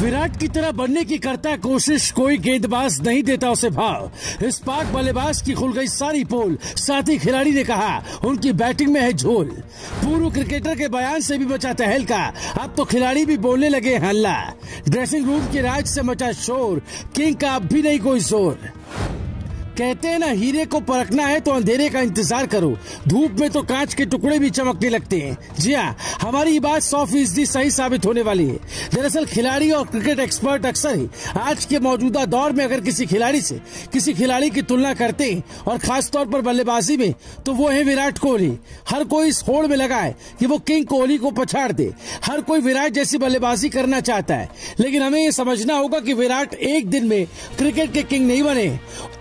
विराट की तरह बनने की करता कोशिश, कोई गेंदबाज नहीं देता उसे भाव। इस पाक बल्लेबाज की खुल गई सारी पोल। साथी खिलाड़ी ने कहा, उनकी बैटिंग में है झोल। पूर्व क्रिकेटर के बयान से भी बचा तहलका। अब तो खिलाड़ी भी बोलने लगे हल्ला ड्रेसिंग रूम के राज से मचा शोर। किंग का अब भी नहीं कोई शोर कहते हैं ना, हीरे को परखना है तो अंधेरे का इंतज़ार करो। धूप में तो कांच के टुकड़े भी चमकने लगते हैं। जी हाँ हमारी बात सौ फ़ीसदी सही साबित होने वाली है। दरअसल खिलाड़ी और क्रिकेट एक्सपर्ट अक्सर ही। आज के मौजूदा दौर में अगर किसी खिलाड़ी से किसी खिलाड़ी की तुलना करते हैं और खास तौर पर बल्लेबाजी में तो वो है विराट कोहली। हर कोई इस होड़ में लगा है कि वो किंग कोहली को पछाड़ दे। हर कोई विराट जैसी बल्लेबाजी करना चाहता है। लेकिन हमें ये समझना होगा कि विराट एक दिन में क्रिकेट के किंग नहीं बने।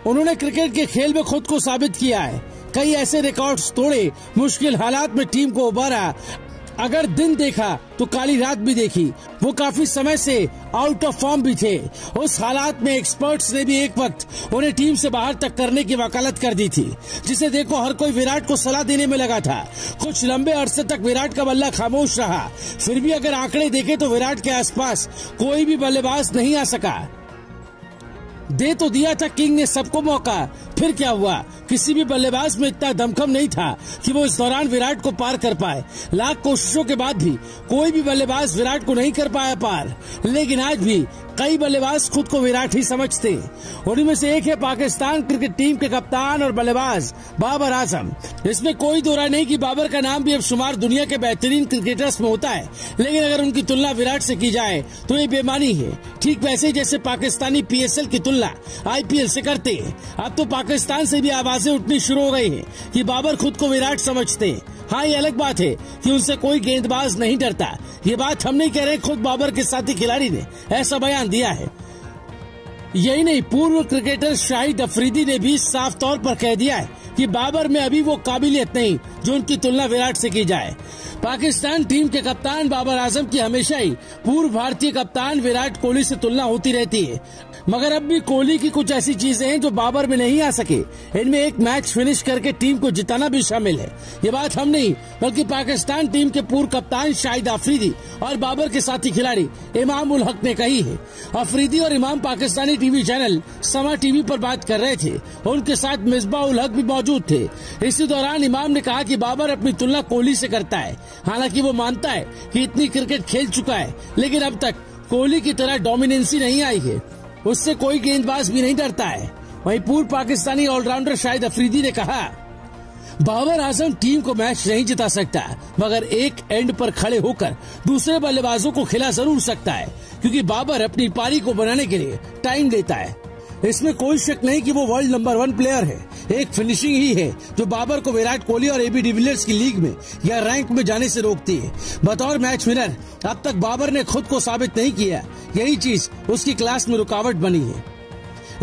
उन्होंने क्रिकेट के खेल में खुद को साबित किया है। कई ऐसे रिकॉर्ड्स तोड़े, मुश्किल हालात में टीम को उबारा। अगर दिन देखा तो काली रात भी देखी। वो काफ़ी समय से आउट ऑफ़ फॉर्म भी थे। उस हालात में एक्सपर्ट्स ने भी एक वक्त उन्हें टीम से बाहर तक करने की वकालत कर दी थी, जिसे देखो हर कोई विराट को सलाह देने में लगा था। कुछ लंबे अरसे तक विराट का बल्ला खामोश रहा। फिर भी अगर आंकड़े देखे तो विराट के आसपास कोई भी बल्लेबाज नहीं आ सका। दे तो दिया था किंग ने सबको मौका। फिर क्या हुआ? किसी भी बल्लेबाज में इतना दमखम नहीं था कि वो इस दौरान विराट को पार कर पाए। लाख कोशिशों के बाद भी कोई भी बल्लेबाज विराट को नहीं कर पाया पार। लेकिन आज भी कई बल्लेबाज खुद को विराट ही समझते। उन्हीं में से एक है पाकिस्तान क्रिकेट टीम के कप्तान और बल्लेबाज बाबर आज़म। इसमें कोई दो नहीं कि बाबर का नाम भी अब शुमार दुनिया के बेहतरीन क्रिकेटर्स में होता है। लेकिन अगर उनकी तुलना विराट से की जाए तो ये बेमानी है। ठीक वैसे जैसे पाकिस्तानी पीएसएल की तुलना आईपीएल से करते हैं। अब तो पाकिस्तान से भी आवाज़ें उठनी शुरू हो गई हैं कि बाबर खुद को विराट समझते हैं। हाँ ये अलग बात है कि उनसे कोई गेंदबाज नहीं डरता। ये बात हम नहीं कह रहे खुद बाबर के साथी खिलाड़ी ने। ऐसा बयान दिया है। यही नहीं, पूर्व क्रिकेटर शाहिद अफरीदी ने भी साफ़ तौर पर कह दिया है कि बाबर में अभी वो काबिलियत नहीं, जो उनकी तुलना विराट से की जाए। पाकिस्तान टीम के कप्तान बाबर आज़म की हमेशा ही पूर्व भारतीय कप्तान विराट कोहली से तुलना होती रहती है। मगर अब भी कोहली की कुछ ऐसी चीज़ें हैं जो बाबर में नहीं आ सके। इनमें एक मैच फिनिश करके टीम को जिताना भी शामिल है। ये बात हम नहीं, बल्कि पाकिस्तान टीम के पूर्व कप्तान शाहिद अफरीदी और बाबर के साथी खिलाड़ी इमाम उल हक ने कही है। अफरीदी और Imam Pakistani TV channel Samaa TV पर बात कर रहे थे। उनके साथ मिसबा उल हक भी मौजूद थे। इसी दौरान इमाम ने कहा कि बाबर अपनी तुलना कोहली से करता है। हालाँकि वो मानता है कि इतनी क्रिकेट खेल चुका है, लेकिन अब तक कोहली की तरह डोमिनेंसी नहीं आई है। उससे कोई गेंदबाज भी नहीं डरता है। वहीं पूर्व पाकिस्तानी ऑलराउंडर शाहिद अफरीदी ने कहा, बाबर आज़म टीम को मैच नहीं जिता सकता, मगर एक एंड पर खड़े होकर दूसरे बल्लेबाजों को खिला ज़रूर सकता है, क्योंकि बाबर अपनी पारी को बनाने के लिए टाइम देता है। इसमें कोई शक नहीं कि वो वर्ल्ड नंबर वन प्लेयर है। एक फिनिशिंग ही है, जो बाबर को विराट कोहली और एबी डिविलियर्स की लीग में या रैंक में जाने से रोकती है। बतौर मैच विनर अब तक बाबर ने खुद को साबित नहीं किया यही चीज़ उसकी क्लास में रुकावट बनी है।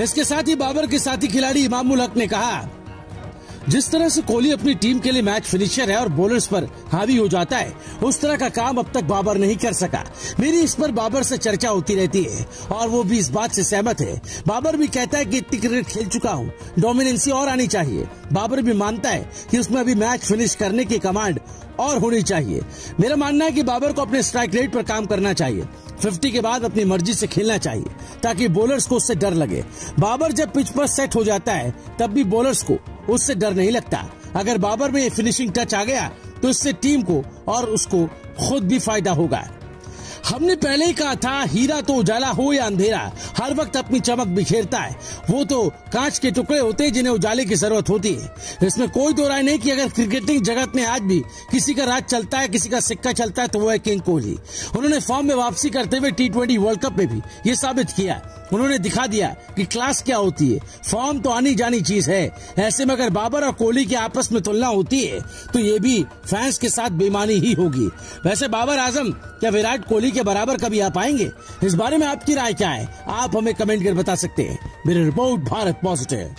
इसके साथ ही बाबर के साथी खिलाड़ी इमामुल हक ने कहा जिस तरह से कोहली अपनी टीम के लिए मैच फिनिशर है और बॉलर्स पर हावी हो जाता है, उस तरह का काम अब तक बाबर नहीं कर सका। मेरी इस पर बाबर से चर्चा होती रहती है, और वो भी इस बात से सहमत है। बाबर भी कहता है कि इतनी क्रिकेट खेल चुका हूँ डोमिनेंसी और आनी चाहिए। बाबर भी मानता है कि उसमें अभी मैच फिनिश करने की कमांड और होनी चाहिए। मेरा मानना है कि बाबर को अपने स्ट्राइक रेट पर काम करना चाहिए 50 के बाद अपनी मर्ज़ी से खेलना चाहिए, ताकि बॉलर्स को उससे डर लगे। बाबर जब पिच पर सेट हो जाता है, तब भी बॉलर्स को उससे डर नहीं लगता। अगर बाबर में फिनिशिंग टच आ गया तो इससे टीम को और उसको खुद भी फ़ायदा होगा। हमने पहले ही कहा था, हीरा तो उजाला हो या अंधेरा, हर वक्त अपनी चमक बिखेरता है। वो तो कांच के टुकड़े होते हैं जिन्हें उजाले की ज़रूरत होती है। इसमें कोई दो राय नहीं कि अगर क्रिकेटिंग जगत में आज भी किसी का राज चलता है, किसी का सिक्का चलता है तो वो है किंग कोहली। उन्होंने फॉर्म में वापसी करते हुए टी वर्ल्ड कप में भी ये साबित किया। उन्होंने दिखा दिया कि क्लास क्या होती है। फॉर्म तो आनी जानी चीज़ है। ऐसे में अगर बाबर और कोहली की आपस में तुलना होती है तो ये भी फैंस के साथ बेमानी ही होगी। वैसे बाबर आज़म, क्या विराट कोहली के बराबर कभी आ पाएँगे? इस बारे में आपकी राय क्या है? आप हमें कमेंट कर बता सकते हैं। मेरी रिपोर्ट, भारत पॉजिटिव।